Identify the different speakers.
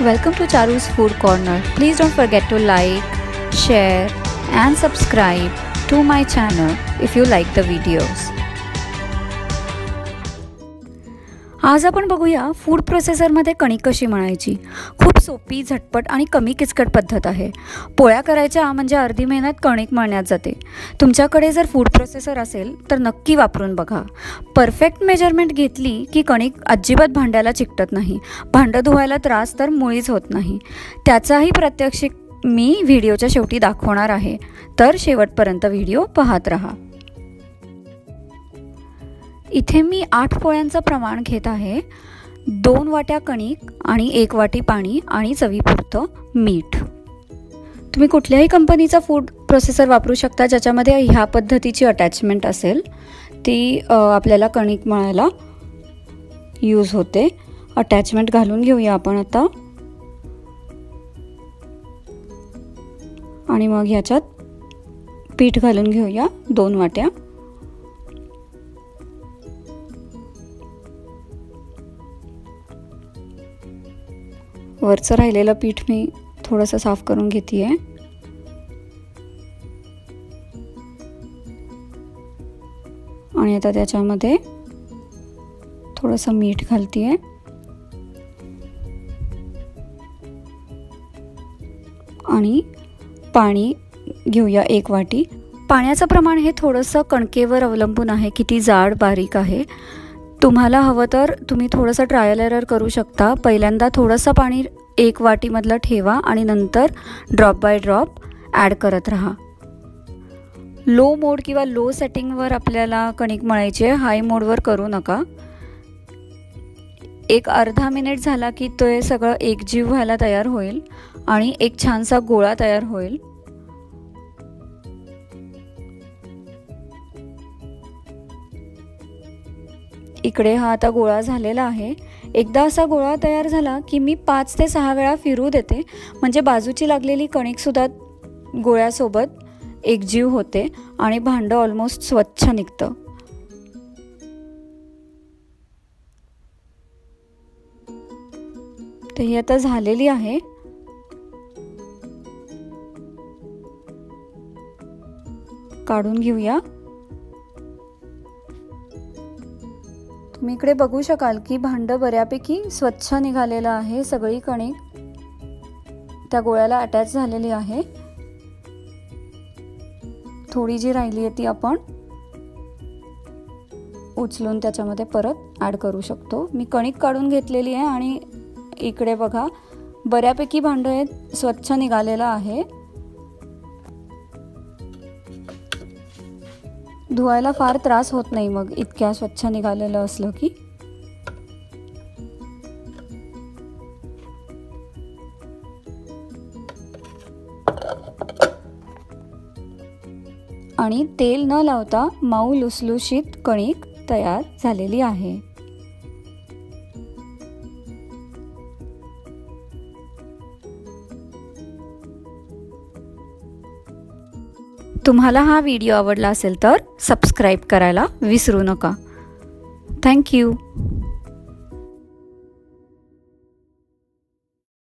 Speaker 1: Welcome to Charu's Food Corner. Please don't forget to like, share, and subscribe to my channel if you like the videos. आज आपण बघूया food प्रोसेसरमध्ये कणिक कशी मळायची. खूप सोपी झटपट आणि कमी किचकट पद्धत आहे. पोळ्या करायच्या म्हणजे अर्धी मेहनत कणिक मळण्यात जाते. तुमच्याकडे जर फूड प्रोसेसर असेल तर नक्की वापरून बघा. परफेक्ट मेजरमेंट घेतली की कणिक अजिबात भांड्याला चिकटत नाही. भांडं धुवायला त्रास तर मुळीच होत नाही. त्याचाही प्रत्यक्षिक मी व्हिडिओच्या शेवटी दाखवणार आहे. तर शेवटपर्यंत व्हिडिओ पाहत राहा. इथे मी आठ पोळ्यांचं प्रमाण घेत आहे. दोन वाट्या कणिक आणि एक वाटी पाणी आणि चवीपुरतं मीठ. तुम्ही कुठल्याही कंपनीचा फूड प्रोसेसर वापरू शकता ज्याच्यामध्ये ह्या पद्धतीची अटॅचमेंट असेल. ती आपल्याला कणिक मळायला यूज होते. अटॅचमेंट घालून घेऊया आपण आता. आणि मग ह्याच्यात पीठ घालून घेऊया दोन वाट्या. वरचं राहिलेलं पीठ मी थोडंसं साफ करून घेते आहे आणि आता त्याच्यामध्ये थोडंसं मीठ घालते आहे आणि पाणी घेऊया एक वाटी. पाण्याचं प्रमाण हे थोडंसं कणकेवर अवलंबून आहे किती जाड बारीक आहे. तुम्हाला हवं तर तुम्ही थोडंसं ट्रायल एरर करू शकता. पहिल्यांदा थोडंसं पाणी एक वाटीमधलं ठेवा आणि नंतर ड्रॉप बाय ड्रॉप ॲड करत राहा. लो मोड किंवा लो सेटिंगवर आपल्याला कणिक मळायची आहे. हाय मोडवर करू नका. एक अर्धा मिनिट झाला की ते सगळं एकजीव व्हायला तयार होईल आणि एक छानसा गोळा तयार होईल. इकडे हा आता गोळा झालेला आहे. एकदा असा गोळा तयार झाला की मी पाच ते सहा वेळा फिरू देते. म्हणजे बाजूची लागलेली कणिकसुद्धा गोळ्यासोबत एकजीव होते आणि भांडं ऑलमोस्ट स्वच्छ निघतं. तर ही आता झालेली आहे. काढून घेऊया. मी इकडे बघू शकाल की भांडं बऱ्यापैकी स्वच्छ निघालेलं आहे सगळी कणिक त्या गोळ्याला अटॅच झालेली आहे. थोडी जी राहिली आहे ती आपण उचलून त्याच्यामध्ये परत ॲड करू शकतो. मी कणिक काढून घेतलेली आहे आणि इकडे बघा बऱ्यापैकी भांडं हे स्वच्छ निघालेलं आहे. धुवायला फार त्रास होत नाही मग. इतक्या स्वच्छ निघालेलं असलं की. आणि तेल न लावता मऊ लुसलुशीत कणिक तयार झालेली आहे. तुम्हाला हा व्हिडिओ आवडला असेल तर सबस्क्राईब करायला विसरू नका. थँक्यू